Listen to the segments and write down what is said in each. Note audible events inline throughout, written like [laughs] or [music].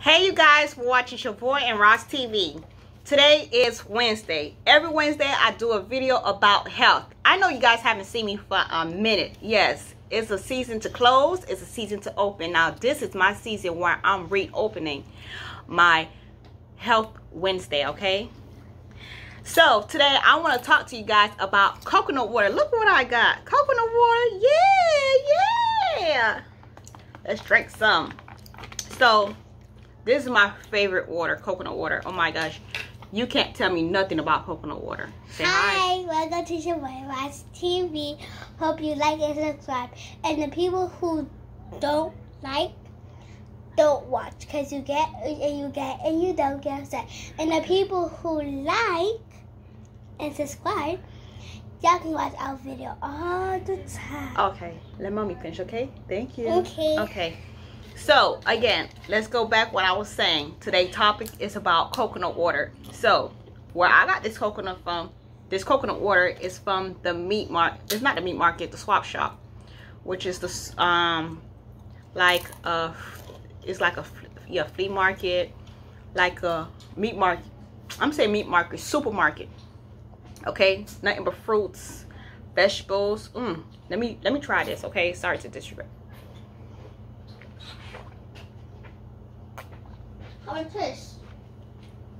Hey you guys for watching Shavoy and RAS TV. Today is Wednesday. Every Wednesday I do a video about health. I know you guys haven't seen me for a minute. Yes, it's a season to close. It's a season to open. Now this is my season where I'm reopening my Health Wednesday, okay? So today I want to talk to you guys about coconut water. Look what I got. Coconut water. Yeah, yeah. Let's drink some. So this is my favorite water, coconut water. Oh my gosh. You can't tell me nothing about coconut water. Say hi. hi. welcome to Shavoy Watch TV. Hope you like and subscribe. And the people who don't like, don't watch because you get and you get and you don't get upset. And the people who like and subscribe, y'all can watch our video all the time. Okay, let mommy finish. Okay, thank you. Okay. Okay. So again, let's go back what I was saying. Today's topic is about coconut water. So where I got this coconut from, this coconut water is from the meat market. It's not the meat market, the swap shop, which is the um like a it's like a yeah flea market, like a meat market. I'm saying meat market, supermarket. Okay, nothing but fruits, vegetables. Mm. Let me let me try this. Okay, sorry to disrespect. How it taste?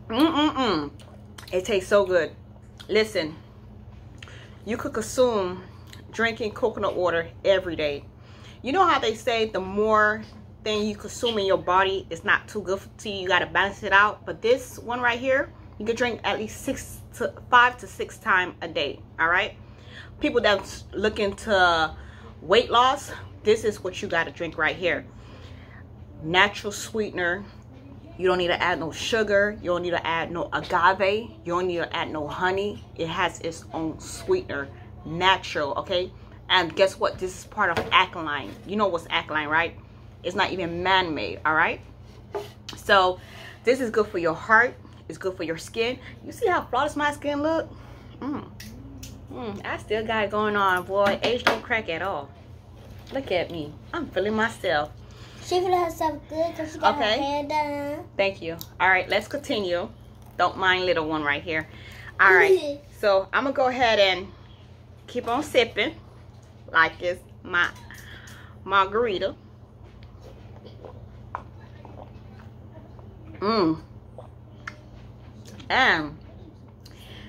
Mm-mm-mm. It tastes so good. Listen, you could consume drinking coconut water every day. You know how they say the more thing you consume in your body is not too good to you. You got to balance it out. But this one right here, you can drink at least six to five to six times a day. All right. People that's looking to weight loss, this is what you got to drink right here. Natural sweetener you don't need to add no sugar. You don't need to add no agave. You don't need to add no honey. It has its own sweetener, natural, okay? And guess what? This is part of alkaline. You know what's alkaline, right? It's not even man-made, all right? So this is good for your heart. It's good for your skin. You see how flawless my skin look? Mm. Mm, I still got it going on, boy. Age don't crack at all. Look at me. I'm feeling myself. She feeling herself good because she got okay. her hair done. Thank you. All right, let's continue. Don't mind little one right here. All right, [laughs] so I'm going to go ahead and keep on sipping like it's my margarita. Mmm. And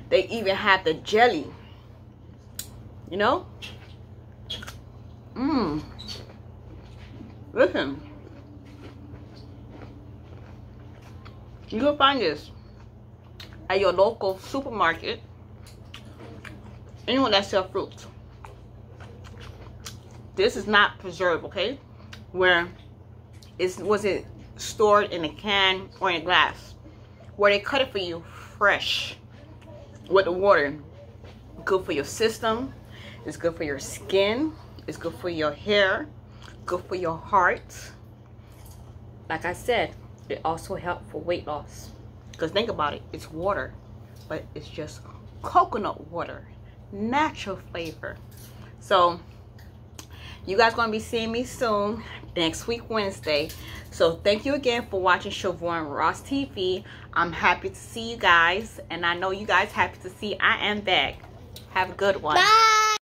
they even have the jelly. You know? Mmm. Listen. You can find this at your local supermarket. Anyone that sells fruits. This is not preserved, okay? Where it wasn't stored in a can or in a glass. Where they cut it for you fresh with the water. Good for your system. It's good for your skin. It's good for your hair. Good for your heart. Like I said, it also helps for weight loss. Because think about it, it's water, but it's just coconut water, natural flavor. So you guys gonna be seeing me soon next week Wednesday. So thank you again for watching Shavon RAS TV. I'm happy to see you guys, and I know you guys happy to see I am back. Have a good one. Bye.